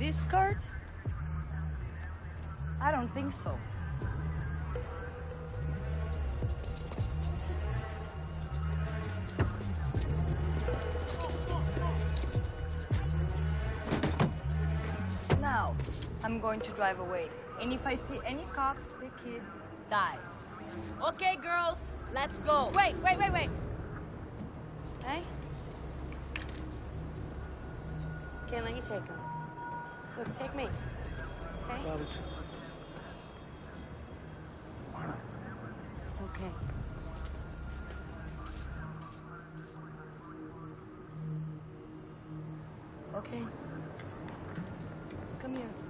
this card? I don't think so. Now, I'm going to drive away. And if I see any cops, the kid dies. Okay, girls, let's go. Wait, wait, wait, wait. Hey? Can't let you take him. Look, take me. Okay? It's okay. Okay. Come here.